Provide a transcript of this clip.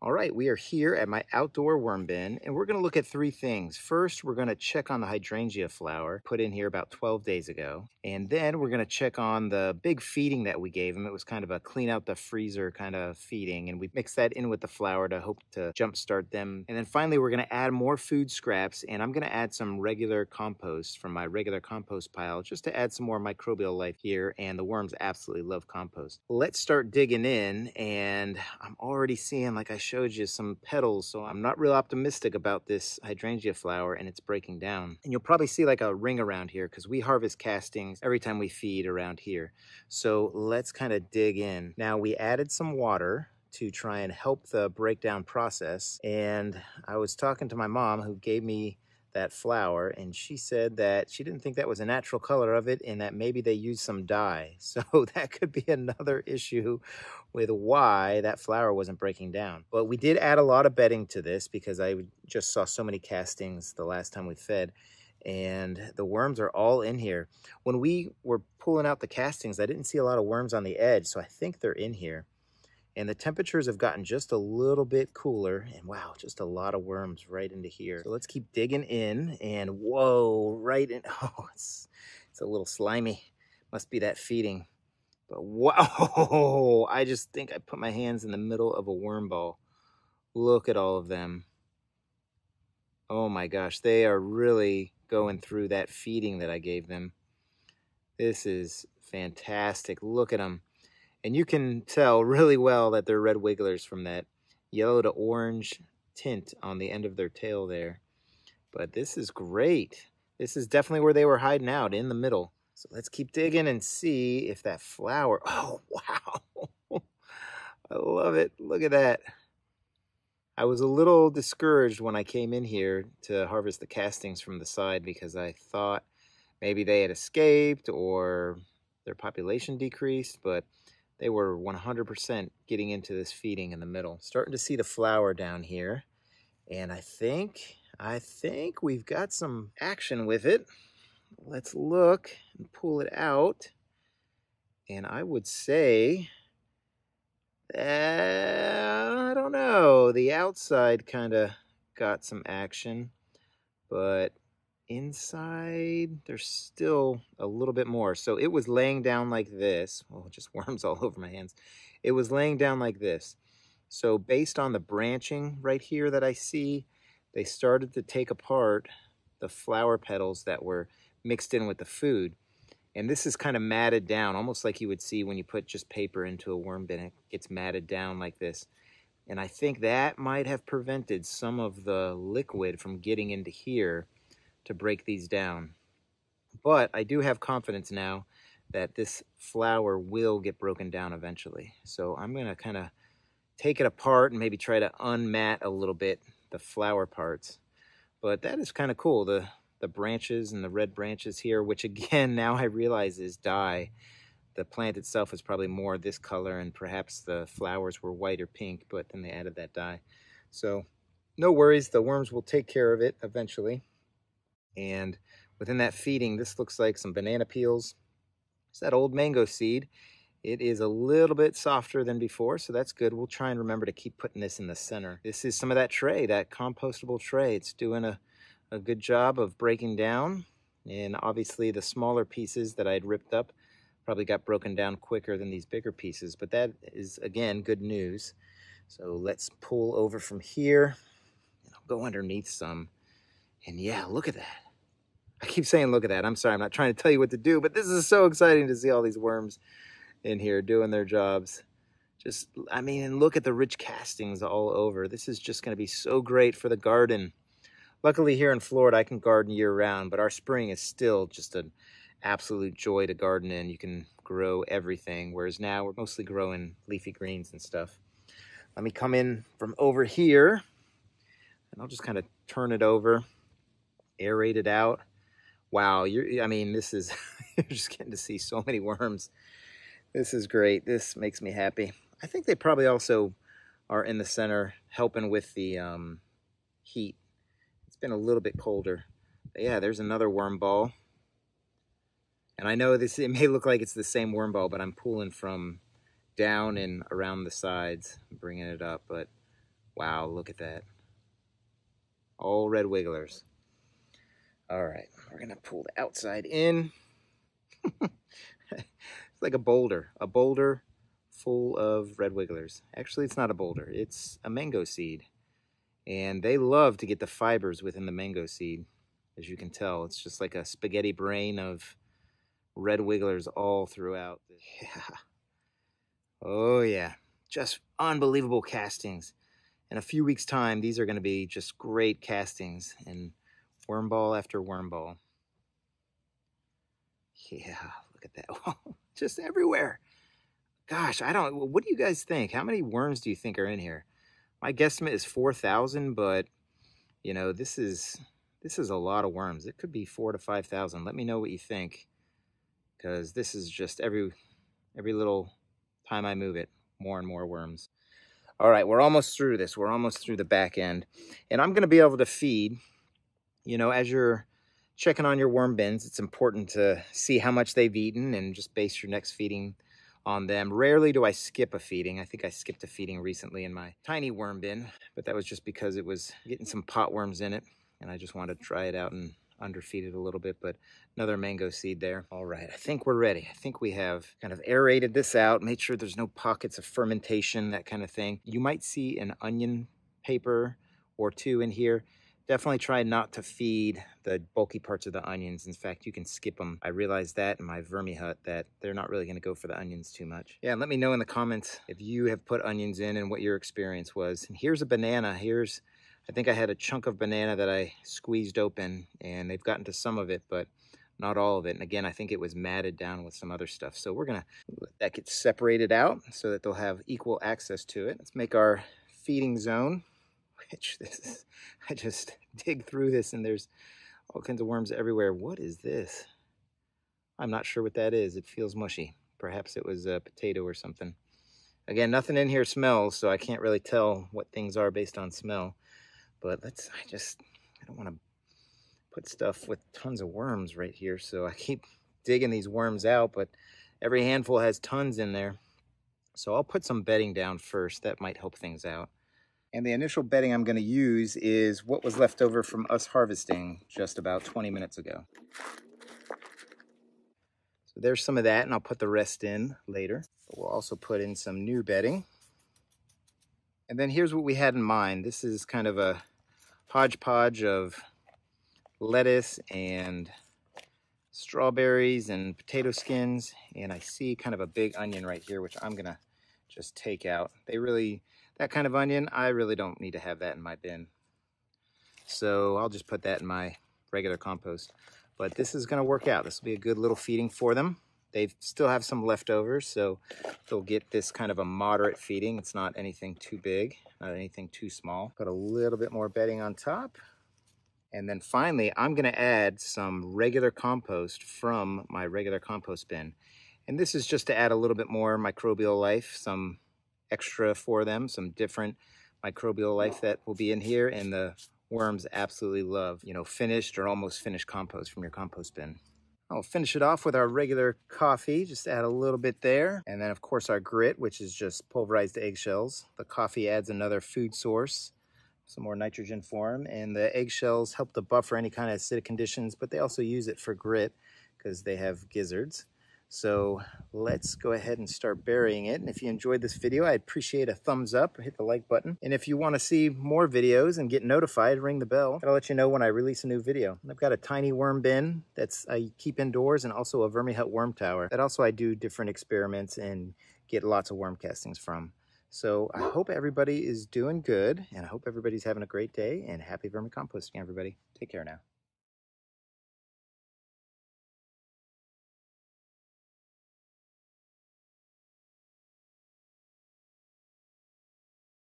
All right, we are here at my outdoor worm bin, and we're going to look at three things. First, we're going to check on the hydrangea flower put in here about 12 days ago. And then we're going to check on the big feeding that we gave him. It was kind of a clean out the freezer kind of feeding, and we mixed that in with the flower to hope to jumpstart them. And then finally, we're going to add more food scraps, and I'm going to add some regular compost from my regular compost pile just to add some more microbial life here. And the worms absolutely love compost. Let's start digging in, and I'm already seeing, like I showed you some petals, so I'm not real optimistic about this hydrangea flower and it's breaking down. And you'll probably see like a ring around here because we harvest castings every time we feed around here. So let's kind of dig in. Now we added some water to try and help the breakdown process. And I was talking to my mom who gave me that flower and she said that she didn't think that was a natural color of it and that maybe they used some dye. So that could be another issue with why that flower wasn't breaking down. But we did add a lot of bedding to this because i just saw so many castings the last time we fed and the worms are all in here. When we were pulling out the castings i didn't see a lot of worms on the edge so i think they're in here and the temperatures have gotten just a little bit cooler and wow just a lot of worms right into here. So let's keep digging in and whoa right in oh it's it's a little slimy. Must be that feeding. But wow i just think i put my hands in the middle of a worm ball. Look at all of them. Oh my gosh they are really going through that feeding that i gave them. This is fantastic. Look at them and you can tell really well that they're red wigglers from that yellow to orange tint on the end of their tail there. But this is great. This is definitely where they were hiding out, in the middle. So let's keep digging and see if that flower... Oh, wow. I love it. Look at that. I was a little discouraged when I came in here to harvest the castings from the side because I thought maybe they had escaped or their population decreased, but they were 100% getting into this feeding in the middle. Starting to see the flower down here. And I think, I think we've got some action with it. Let's look and pull it out. And I would say, I don't know, the outside kind of got some action, but inside there's still a little bit more. So it was laying down like this well just worms all over my hands. It was laying down like this. So based on the branching right here that I see they started to take apart the flower petals that were mixed in with the food. And this is kind of matted down almost like you would see when you put just paper into a worm bin it gets matted down like this. And I think that might have prevented some of the liquid from getting into here to break these down. But I do have confidence now that this flower will get broken down eventually. So I'm going to kind of take it apart and maybe try to unmat a little bit the flower parts. But that is kind of cool, the, the branches and the red branches here, which again, now I realize is dye. The plant itself is probably more this color and perhaps the flowers were white or pink, but then they added that dye. So no worries, the worms will take care of it eventually. And within that feeding, this looks like some banana peels. It's that old mango seed. It is a little bit softer than before, so that's good. We'll try and remember to keep putting this in the center. This is some of that tray, that compostable tray. It's doing a, a good job of breaking down. And obviously the smaller pieces that I'd ripped up probably got broken down quicker than these bigger pieces. But that is, again, good news. So let's pull over from here. And I'll go underneath some. And yeah, look at that. I keep saying, look at that. I'm sorry, I'm not trying to tell you what to do, but this is so exciting to see all these worms in here doing their jobs. Just, I mean, look at the rich castings all over. This is just going to be so great for the garden. Luckily here in Florida, I can garden year round, but our spring is still just an absolute joy to garden in. You can grow everything, whereas now we're mostly growing leafy greens and stuff. Let me come in from over here, and I'll just kind of turn it over, aerate it out wow, you're, I mean, this is, you're just getting to see so many worms. This is great. This makes me happy. I think they probably also are in the center helping with the um, heat. It's been a little bit colder. But yeah, there's another worm ball. And I know this, it may look like it's the same worm ball, but I'm pulling from down and around the sides, bringing it up. But Wow, look at that. All red wigglers. All right, we're gonna pull the outside in. it's like a boulder, a boulder full of red wigglers. Actually, it's not a boulder, it's a mango seed. And they love to get the fibers within the mango seed. As you can tell, it's just like a spaghetti brain of red wigglers all throughout. Yeah. Oh yeah, just unbelievable castings. In a few weeks time, these are gonna be just great castings and worm ball after worm ball. Yeah, look at that. just everywhere. Gosh, I don't, what do you guys think? How many worms do you think are in here? My guesstimate is 4,000, but you know, this is, this is a lot of worms. It could be four to 5,000. Let me know what you think because this is just every, every little time I move it, more and more worms. All right, we're almost through this. We're almost through the back end. And I'm going to be able to feed, you know, as you're checking on your worm bins, it's important to see how much they've eaten and just base your next feeding on them. Rarely do I skip a feeding. I think I skipped a feeding recently in my tiny worm bin, but that was just because it was getting some pot worms in it and I just wanted to try it out and underfeed it a little bit, but another mango seed there. All right, I think we're ready. I think we have kind of aerated this out, made sure there's no pockets of fermentation, that kind of thing. You might see an onion paper or two in here. Definitely try not to feed the bulky parts of the onions. In fact, you can skip them. I realized that in my vermihut that they're not really gonna go for the onions too much. Yeah, let me know in the comments if you have put onions in and what your experience was. And here's a banana. Here's, I think I had a chunk of banana that I squeezed open and they've gotten to some of it, but not all of it. And again, I think it was matted down with some other stuff. So we're gonna let that get separated out so that they'll have equal access to it. Let's make our feeding zone this is, I just dig through this and there's all kinds of worms everywhere. What is this? I'm not sure what that is. It feels mushy. Perhaps it was a potato or something. Again, nothing in here smells, so I can't really tell what things are based on smell. But let's, I just, I don't want to put stuff with tons of worms right here, so I keep digging these worms out, but every handful has tons in there. So I'll put some bedding down first. That might help things out. And the initial bedding I'm going to use is what was left over from us harvesting just about 20 minutes ago. So there's some of that, and I'll put the rest in later. But we'll also put in some new bedding. And then here's what we had in mind. This is kind of a hodgepodge of lettuce and strawberries and potato skins. And I see kind of a big onion right here, which I'm going to just take out. They really that kind of onion, I really don't need to have that in my bin. So I'll just put that in my regular compost. But this is going to work out. This will be a good little feeding for them. They still have some leftovers, so they'll get this kind of a moderate feeding. It's not anything too big, not anything too small. Put a little bit more bedding on top. And then finally, I'm going to add some regular compost from my regular compost bin. And this is just to add a little bit more microbial life, some extra for them, some different microbial life that will be in here. And the worms absolutely love, you know, finished or almost finished compost from your compost bin. I'll finish it off with our regular coffee, just add a little bit there. And then of course our grit, which is just pulverized eggshells. The coffee adds another food source, some more nitrogen for them. And the eggshells help to buffer any kind of acidic conditions, but they also use it for grit because they have gizzards. So let's go ahead and start burying it. And if you enjoyed this video, I'd appreciate a thumbs up, hit the like button. And if you want to see more videos and get notified, ring the bell. I'll let you know when I release a new video. I've got a tiny worm bin that's I keep indoors and also a vermihut worm tower that also I do different experiments and get lots of worm castings from. So I hope everybody is doing good and I hope everybody's having a great day and happy vermicomposting everybody. Take care now.